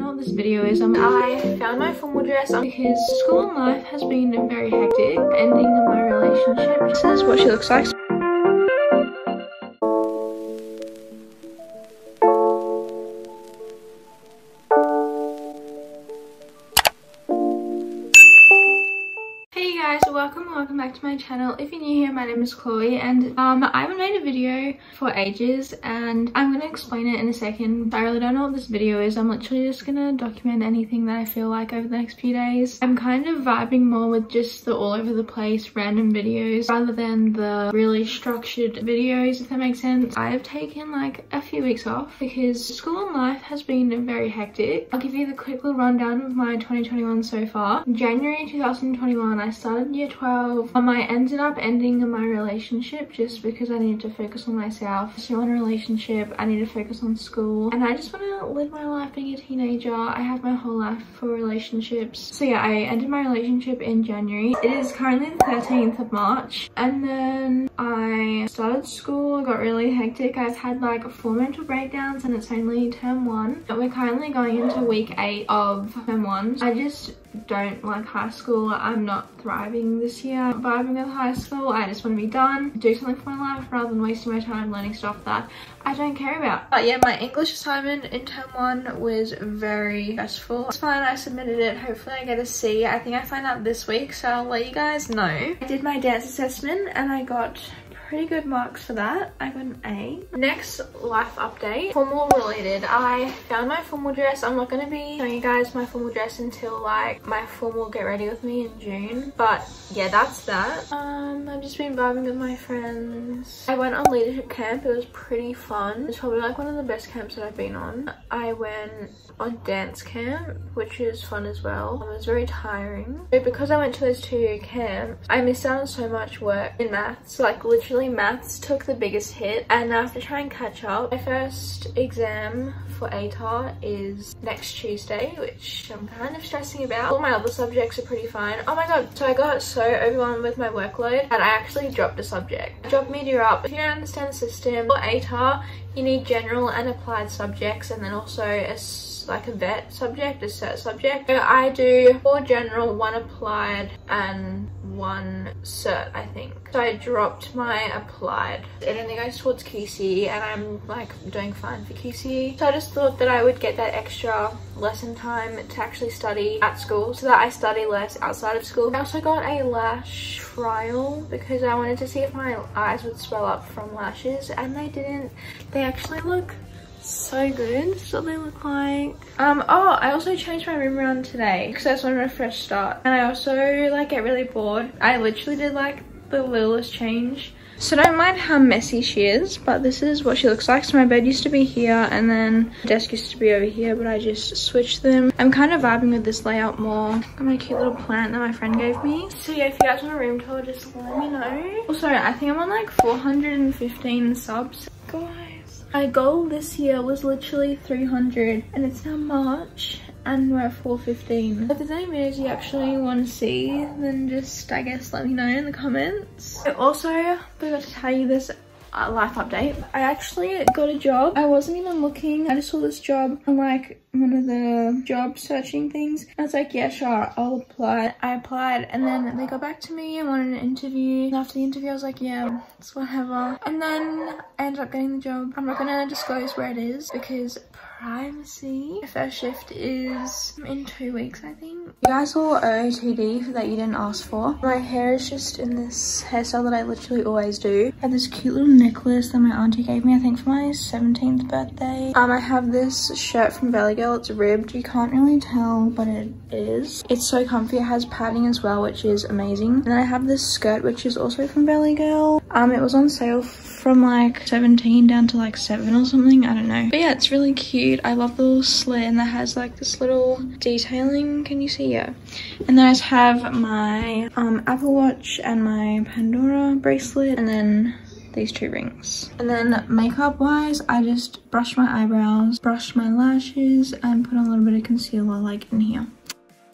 know what this video is. Um, I found my formal dress because school and life has been very hectic. Ending my relationship. This is what she looks like. Hey guys welcome welcome back to my channel. If you're new here my name is chloe and um i haven't made a video for ages and i'm gonna explain it in a second i really don't know what this video is. I'm literally just gonna document anything that i feel like over the next few days. I'm kind of vibing more with just the all over the place random videos rather than the really structured videos if that makes sense. I have taken like a few weeks off because school and life has been very hectic. I'll give you the quick little rundown of my 2021 so far. January 2021 i started started year 12 um, I ended up ending my relationship just because I needed to focus on myself. Still in a relationship I need to focus on school. And I just want to live my life being a teenager. I have my whole life for relationships. So yeah I ended my relationship in January. It is currently the 13th of March. And then I started school. I got really hectic. I've had like four mental breakdowns and it's only term one. But we're currently going into week eight of term one. I just don't like high school. I'm not thriving this year Uh, vibing with high school. I just want to be done, do something for my life rather than wasting my time learning stuff that I don't care about. But yeah, my English assignment in term one was very stressful. It's fine, I submitted it. Hopefully I get a C. I think I find out this week, so I'll let you guys know. I did my dance assessment and I got pretty good marks for that. I got an A. Next life update, formal related. I found my formal dress. I'm not going to be showing you guys my formal dress until like my formal get ready with me in June. But yeah, that's that. Um, I've just been vibing with my friends. I went on leadership camp. It was pretty fun. It's probably like one of the best camps that I've been on. I went on dance camp, which is fun as well. It was very tiring. But because I went to those two camps, I missed out on so much work in maths. Like literally maths took the biggest hit and I have to try and catch up. My first exam for ATAR is next Tuesday, which I'm kind of stressing about. All my other subjects are pretty fine. Oh my god, so I got so overwhelmed with my workload that I actually dropped a subject. I dropped media up. If you don't understand the system, for ATAR, you need general and applied subjects and then also a like a VET subject, a cert subject. So I do four general, one applied and one cert, I think. So I dropped my applied. It only goes towards QC and I'm like doing fine for QC. So I just thought that I would get that extra lesson time to actually study at school so that I study less outside of school. I also got a lash trial because I wanted to see if my eyes would swell up from lashes and they didn't. They actually look so good. This is what they look like. Um, oh, I also changed my room around today because I just wanted a fresh start. And I also like get really bored. I literally did like the littlest change. So don't mind how messy she is, but this is what she looks like. So my bed used to be here and then the desk used to be over here, but I just switched them. I'm kind of vibing with this layout more. Got my cute little plant that my friend gave me. So yeah, if you guys want a room tour, just let me know. Also, I think I'm on like 415 subs. Guys. My goal this year was literally 300 and it's now March and we're at 4.15. If there's any videos you actually want to see, then just, I guess, let me know in the comments. I also forgot to tell you this life update. I actually got a job. I wasn't even looking. I just saw this job on like one of the job searching things. I was like, yeah, sure, I'll apply. I applied and then they got back to me and wanted an interview. And after the interview, I was like, yeah, it's whatever. And then I ended up getting the job. I'm not gonna disclose where it is because privacy. First shift is in two weeks, I think. You guys saw OOTD that you didn't ask for. My hair is just in this hairstyle that I literally always do. I have this cute little necklace that my auntie gave me, I think for my 17th birthday. Um, I have this shirt from Valley Girl. It's ribbed. You can't really tell, but it is. It's so comfy. It has padding as well, which is amazing. And then I have this skirt, which is also from Valley Girl. Um, it was on sale from like 17 down to like 7 or something. I don't know. But yeah, it's really cute. I love the little slit and that has like this little detailing. Can you see? Yeah. And then I just have my um, Apple Watch and my Pandora bracelet and then these two rings. And then makeup wise, I just brush my eyebrows, brush my lashes and put a little bit of concealer like in here.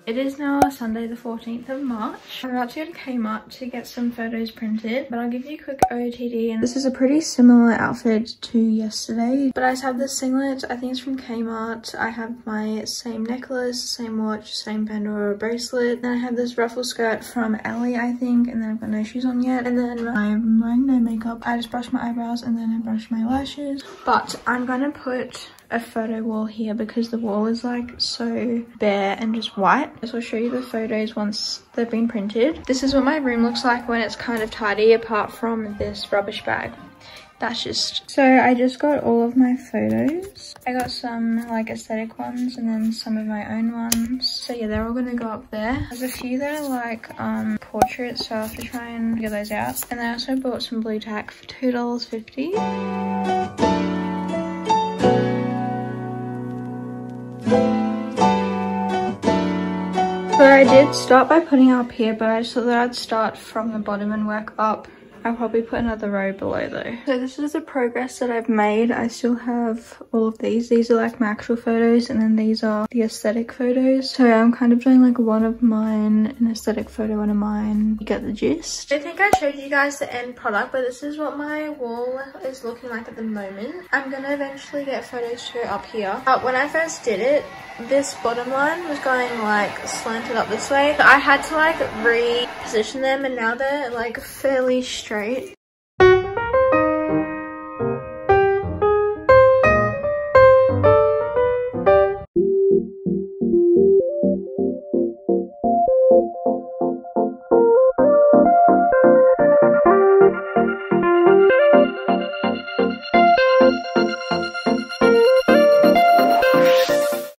It is now Sunday the 14th of March. I'm about to go to Kmart to get some photos printed, but I'll give you a quick OOTD. And this is a pretty similar outfit to yesterday, but I just have this singlet. I think it's from Kmart. I have my same necklace, same watch, same Pandora bracelet. Then I have this ruffle skirt from Ellie, I think, and then I've got no shoes on yet. And then I'm wearing no makeup. I just brushed my eyebrows and then I brushed my lashes. But I'm gonna put a photo wall here because the wall is like so bare and just white. So I'll show you the photos once they've been printed. This is what my room looks like when it's kind of tidy apart from this rubbish bag. That's just, so I just got all of my photos. I got some like aesthetic ones and then some of my own ones. So yeah, they're all gonna go up there. There's a few that are like um, portraits, so I have to try and get those out. And I also bought some Blu Tack for $2.50. I did start by putting up here, but I just thought that I'd start from the bottom and work up I'll probably put another row below though. So this is the progress that I've made. I still have all of these. These are like my actual photos and then these are the aesthetic photos. So I'm kind of doing like one of mine, an aesthetic photo, one of mine. You get the gist. I think I showed you guys the end product, but this is what my wall is looking like at the moment. I'm gonna eventually get photos to up here. But when I first did it, this bottom line was going like slanted up this way. I had to like reposition them and now they're like fairly straight right?